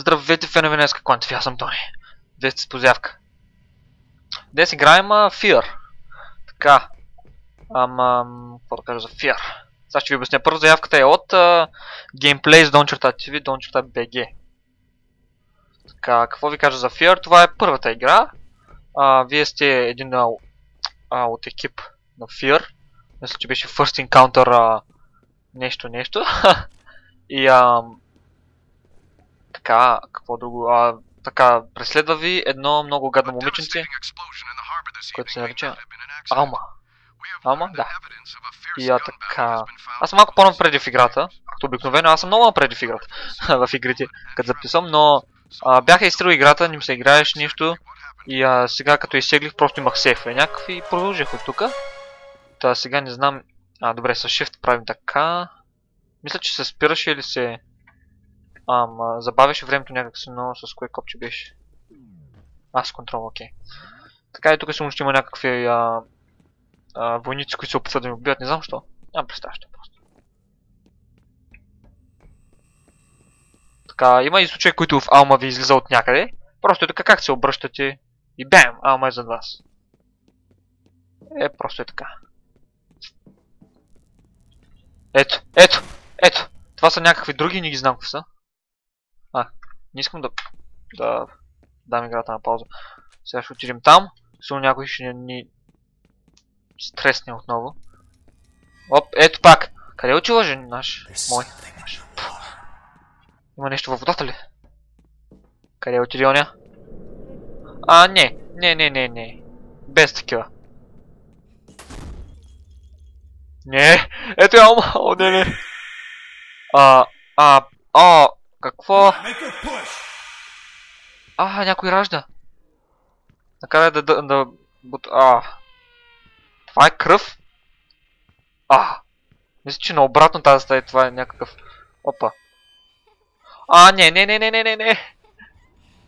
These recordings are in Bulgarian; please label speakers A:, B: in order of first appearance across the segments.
A: Здравейте, фенове на СК Quantif, аз съм Тони. Вие сте с позявка. Днес играем а, Fear. Така. Ама, какво да кажа за Fear? Сега ще ви обясня. Първо заявката е от uh, TV, BG. Така, какво ви кажа за Fear? Това е първата игра. А, вие сте един а, а, от екип на Fear. Мисля, че беше First Encounter а, нещо, нещо. И а, така, какво друго? А, така, преследва ви едно много гадно момиченце, което се нарича Алма. Алма? Да. И а, така... Аз съм малко по-напреди в играта, като обикновено. Аз съм много напреди в играта, в игрите, като записвам, но а, бяха изстрел играта, не ми се играеш нищо. И а, сега като изсеглих, просто имах сейфове някакви и продължих от тука. Та сега не знам... А, добре, с Shift правим така. Мисля, че се спираше или се... Ама, забавяше времето някакси, но с кое копче беше? А, с контрол, окей. Така и тук сигурно ще има някакви а, а, войници, които се опитват да ми убият, не знам що. Нямам представя, що просто. Така, има и случаи, които в Алма ви излиза от някъде. Просто е така как се обръщате и бам, Алма е зад вас. Е, просто е така. Ето, ето, ето. Това са някакви други, не ги знам какви са. Не искам да, да дам играта на пауза. Сега ще отидем там. Сигурно някой ще ни стресне отново. Оп, ето пак. Къде отива жен наш? Мой. Наш. Има нещо във водата ли? Къде отиде оня? А, не. Не, не, не, не. Без такива. Не, ето я, о, не, не. А, а, а, какво? А, някой ражда. Накарай да, да, да, бут, а. Това е кръв? А. Мисля, че наобратно тази стая, това е някакъв... Опа. А, не, не, не, не, не, не, не.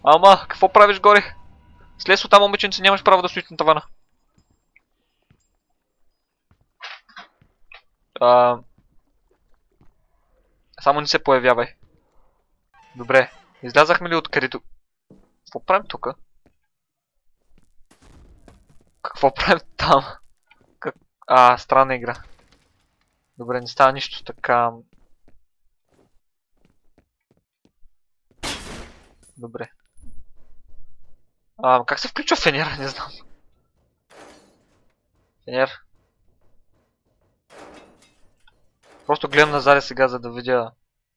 A: Ама, какво правиш горе? Слез от там, момиченце, нямаш право да стоиш на тавана. А... Само не се появявай. Добре. Излязахме ли откъдето... Какво правим тука? Какво правим там? Как... А, странна игра. Добре, не става нищо така... Добре. А, как се включва фенера? Не знам. Фенер. Просто гледам назад сега, за да видя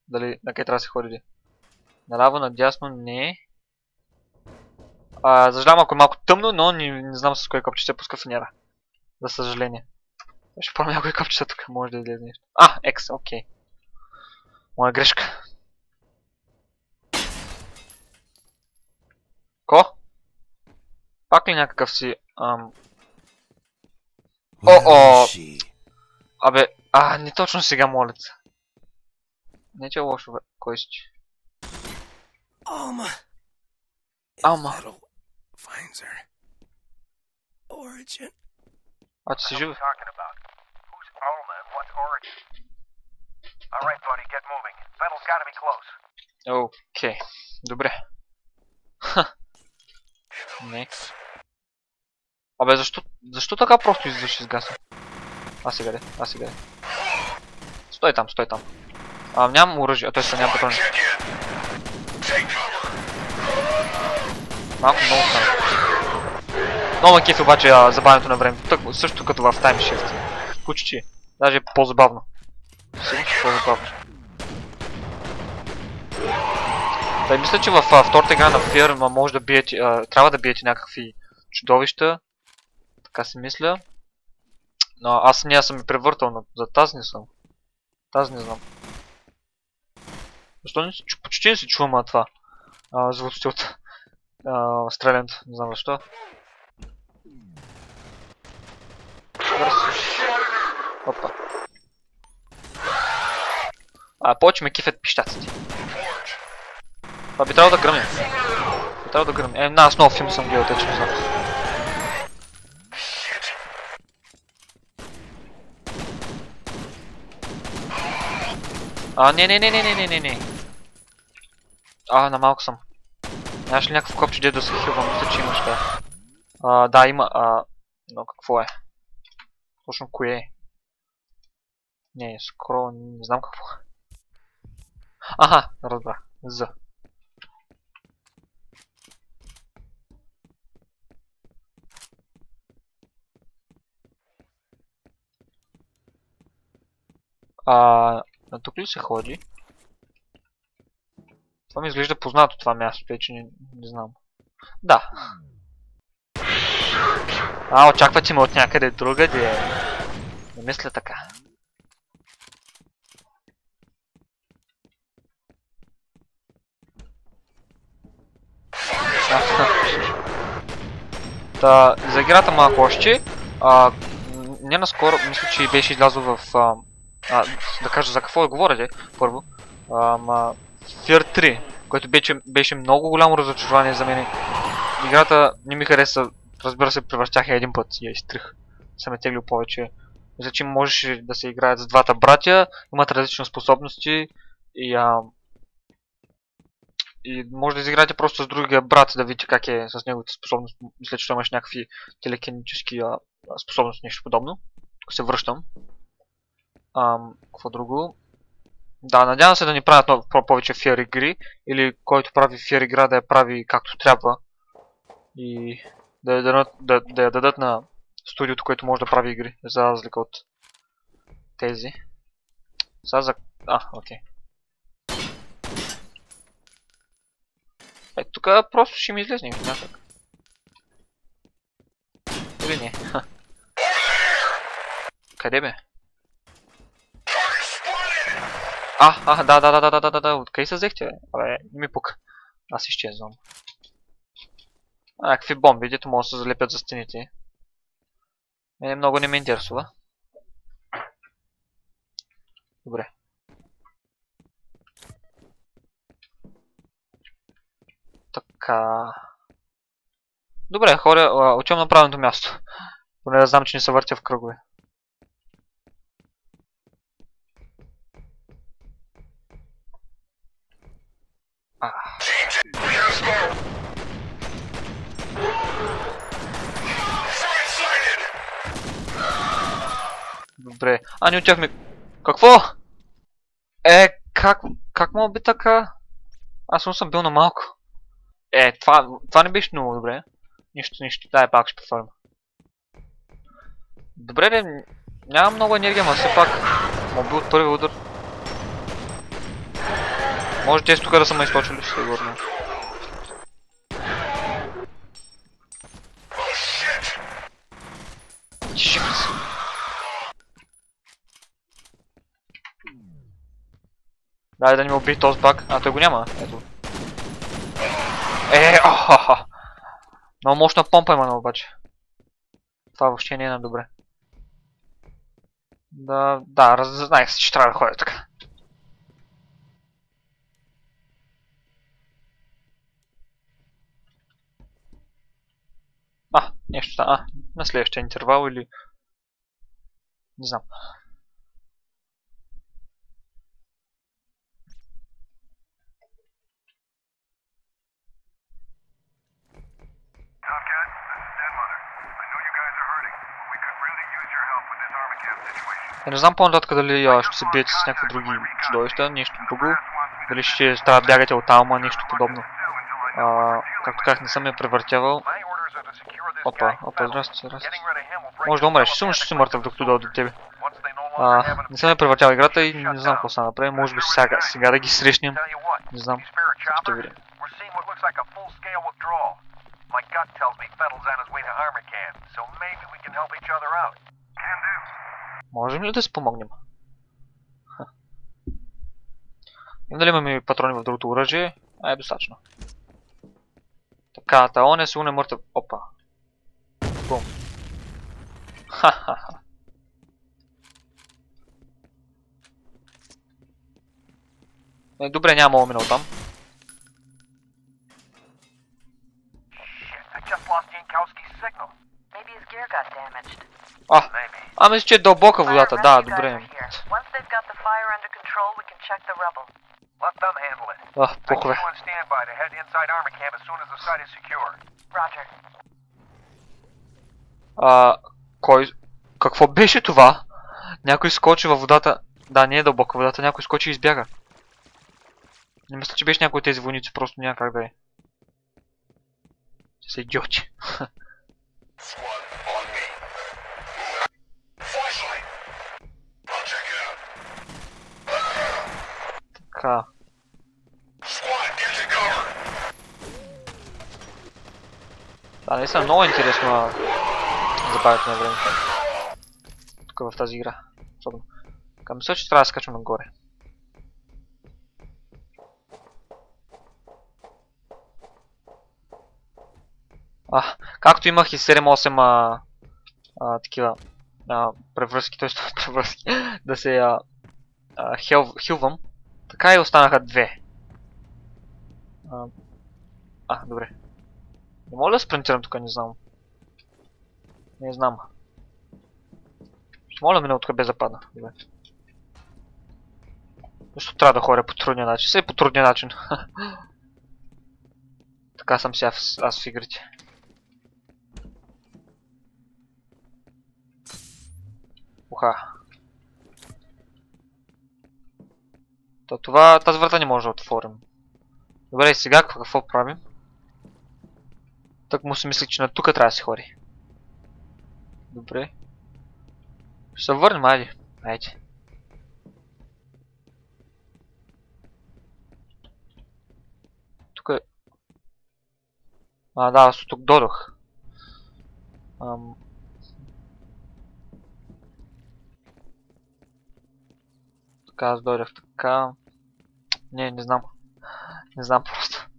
A: дали на къде трябва да се ходи. Наляво, надясно, не. А, съжалявам ако е малко тъмно, но не, не знам с кое копче се пуска фенера. За съжаление. Ще правя някои копчета тук, може да излезе нещо. А, X, окей. Моя грешка. Ко? Пак ли някакъв си... Ам... О-о! Абе, а, не точно сега молят. Не че е лошо, бе. Кой си?
B: Alma.
A: Alma.
B: That'll finds her. Origin.
A: А, че си жив?
C: talking about? Who's Alma and what's Origin? All right, buddy, get moving. Battle's gotta be close.
A: Окей. Добре. Ха. Не. Абе, защо, защо така просто извърши изгаса? А сега де, а сега де. Стой там, стой там. А, нямам оръжие, са нямам патрони. Малко много стана. Много ме кефи обаче а, забавянето на времето. Тък, също като в Time Shift. Почти. Даже по-забавно. Сигурно че по-забавно. Та мисля, че в втората игра на Fear може да биете, а, трябва да биете някакви чудовища. Така си мисля. Но аз не съм ми превъртал, но за тази не съм. Тази не знам. Защо не си, почти не си чувам това? А, звуците от а, стрелянето. Не знам защо. Опа. А, повече ме кифят пищаците. Това би трябвало да гръмне. Би трябвало да гръмне. Е, на, аз много филм съм гледал, те че не знам. А, не, не, не, не, не, не, не, не. А, на малко съм. Нямаш ли някакво копче, де да се хилвам? Мисля, че имаш да. А, да, има. А, но какво е? Точно кое е? Не, скоро не знам какво е. Аха, разбрах. За. А, на тук ли се ходи? Това ми изглежда познато това място, тъй че не, не знам. Да. А, очаквате ме от някъде другаде. Не мисля така. Та, за играта малко още. А, не наскоро, мисля, че беше излязло в... А, а, да кажа за какво да говоря, де, първо. Ама, Fear 3, което беше, беше много голямо разочарование за мен. Играта не ми хареса, разбира се, превръщах един път и я изтрих. Съм е теглил повече. Мисля, че можеше да се играят с двата братя, имат различни способности и а, и може да изиграете просто с другия брат, да видите как е с неговите способности. Мисля, че имаш някакви телекинически а, а, способности, нещо подобно. Тук се връщам. Ам, какво друго? Да, надявам се да ни правят по- повече фиер игри, или който прави фиер игра да я прави както трябва. И да, я дадат- да, да я дадат на студиото, което може да прави игри, за разлика от тези. Сега за... А, окей. Е, тук просто ще ми излезне някак. Или не? Къде бе? А, а, да, да, да, да, да, да, да, откъде се взехте, бе? Абе, не ми пука. Аз изчезвам. А, какви бомби, дето могат да се залепят за стените. Мене много не ме интересува. Добре. Така... Добре, хора, отивам на правилното място. Поне да знам, че не се въртя в кръгове. Добре. А, не отивахме. Какво? Е, как, как мога би така? Аз съм съм бил на малко. Е, това, това не беше много добре. Нищо, нищо. Дай пак ще повторим. Добре, де, нямам много енергия, ма все пак. Мога би от първи удар. Може те тук да са ме източили, сигурно. Дай да ни ме убие този баг. А, той го няма. Ето. Е, ахаха. Много мощна помпа има обаче. Това въобще не е на добре. Да, да, раз, се, че трябва да ходя така. А, нещо стана. А, на следващия интервал или... Не знам. Не знам по-нататък дали а, ще се биете с някакви други чудовища, нещо друго. Дали ще трябва да бягате от Алма, нещо подобно. А, както казах, не съм я превъртявал. Опа, опа, здрасти, здрасти. Може да умреш, сигурно ще си мъртъв докато дойда до тебе. А, не съм я превъртял играта и не знам какво стана направи. Може би сега, сега да ги срещнем. Не знам. Ще видим.
C: My gut tells me Fettel's on his way to Armacan, so maybe we can help each other out. Can do.
A: Можем ли да си помогнем? Ха. Дали имаме патрони в другото оръжие? А, е достатъчно. Така, та он е сигурно мъртъв. Опа. Бум. Ха-ха-ха. Е, добре, няма мога минал там.
C: I just lost Jankowski's signal.
D: Maybe his gear got damaged.
A: А, а мисля, че е дълбока водата. Да, добре. А,
C: похове.
D: Ah,
A: а, кой... Какво беше това? Някой скочи във водата. Да, не е дълбока водата, някой скочи и избяга. Не мисля, че беше някой от тези войници, просто няма как да е. Те са идиоти. Така. Да, наистина много интересно а, на времето. Тук в тази игра. Особено. Така, мисля, че трябва да скачам нагоре. А, както имах и 7-8 а, а, такива а, превръзки, т.е. превръзки, да се а, а, хел, хилвам, така и останаха две. А, а, добре. Не мога да спринтирам тук, не знам. Не знам. Ще моля да мина от без да падна. Добре. Защо трябва да ходя по трудния начин? Все по трудния начин. така съм сега аз в игрите. Уха. То това, тази врата не може да отворим. Добре, сега какво правим? Так му си мисли, че на тука трябва да се ходи. Добре. Ще се върнем, айде. Айде. Тук е... А, да, аз тук додох. Ам... Така, аз дойдах така. Не, не знам. Не знам просто.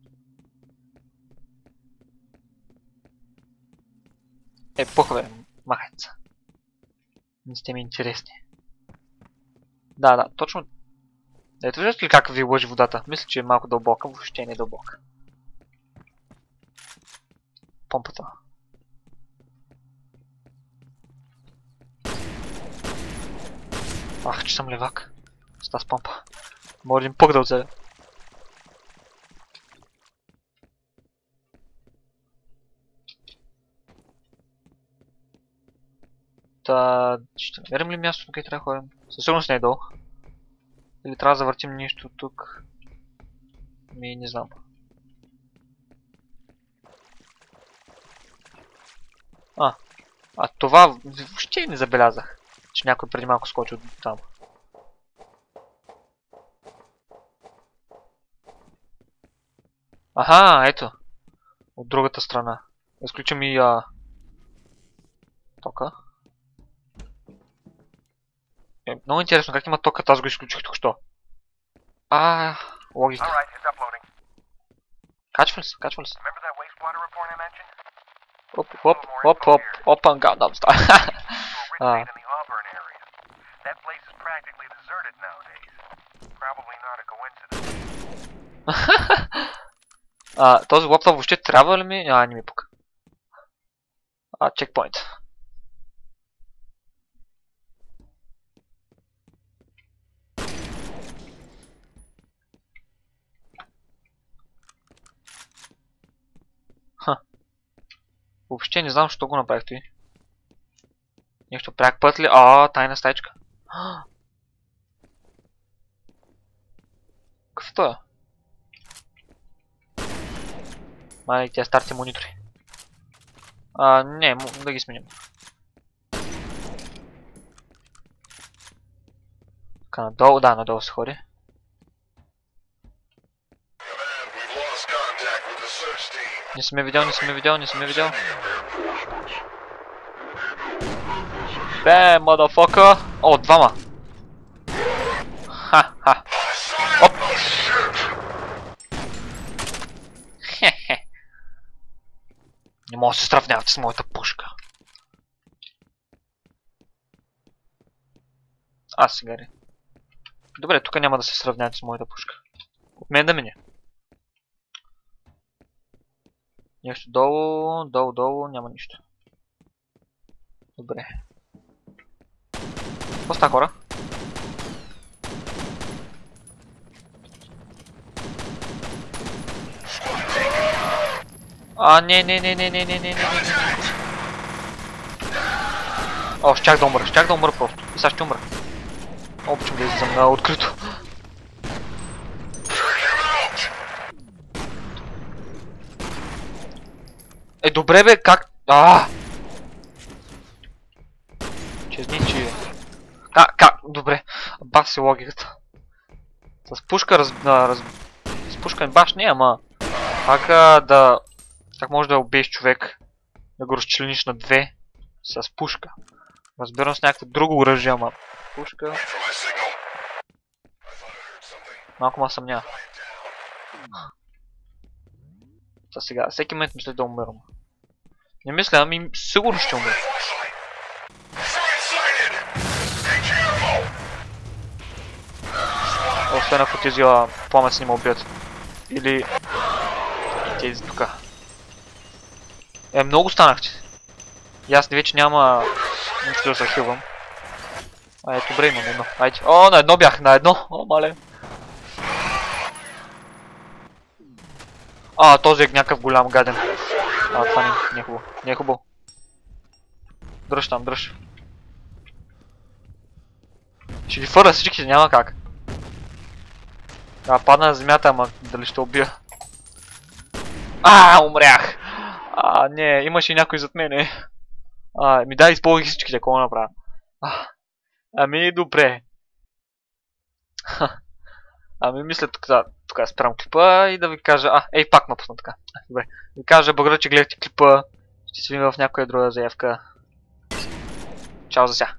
A: Е, пухове, махайца. Не сте ми интересни. Да, да, точно. Ето виждате ли как ви лъжи водата? Мисля, че е малко дълбока, въобще не е дълбока. Помпата. Ах, че съм левак. С тази помпа. Може един пък да оцеля. Та, ще намерим ли място, където трябва да ходим? Със сигурност не е долу. Или трябва да завъртим нещо тук? Ми, не знам. А, а това въобще не забелязах, че някой преди малко скочи от там. Аха, ето. От другата страна. Изключим и а... тока. Е, много интересно, как има токът, аз го изключих тук що. А, логика. Качва ли се, качва ли се? Оп, оп, оп, оп, опан Gangnam Style.
C: To
A: Ah.
C: That place is practically deserted nowadays. Probably not a coincidence.
A: А, този лаптоп въобще трябва ли ми? А, не ми пука. А, чекпоинт. Ха. Въобще не знам, защо го направих той. Нещо пряк път ли? А, тайна стайчка. Какво е? Мали, тия старите монитори. А, не, да ги сменим. Така, надолу, да, надолу се ходи. Не съм я видял, не съм я видял, не съм видял. Бе, мадафака! О, двама! Мога да се сравнявате с моята пушка. А, сега ли? Добре, тук няма да се сравнявате с моята пушка. От мен да мине. Нещо долу, долу, долу, няма нищо. Добре. Какво хора? А, не, не, не, не, не, не, не, не, не, не. О, щях да умра, щях да умра просто. И сега ще умра. Обичам да излизам на открито. Е, добре бе, как... А! Чезни, че... Как, как, добре. Бах си логиката. С пушка раз... а, раз... С пушка баш не, ама... Как а, да... Как може да убиеш човек? Да го разчлениш на две? С пушка. Разбирам с някакво друго оръжие, ама... Пушка... Малко ма съмня. Та сега, всеки момент мисля да умирам. Не мисля, ами сигурно ще
B: careful!
A: Освен ако тези пламъци не ме убият. Или... И тези тук. Е, много станахте. И аз вече няма... Нищо да се хилвам. А, ето добре, имам едно. Айде. О, на едно бях, на едно. О, мале. А, този е някакъв голям гаден. А, това не, не е хубаво. Не е хубаво. Дръж там, дръж. Ще ги фърля всички, няма как. А, падна на земята, ама дали ще убия. А, умрях! А, не, имаше някой зад мене. А, ми дай, използвах всичките, какво направя. А, ами, добре. Ами, мисля тук, да, тук спрям клипа и да ви кажа... А, ей, пак ме пусна така. Добре. Ви кажа, благодаря, че гледахте клипа. Ще се видим в някоя друга заявка. Чао за сега.